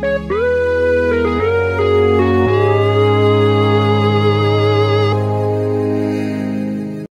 Música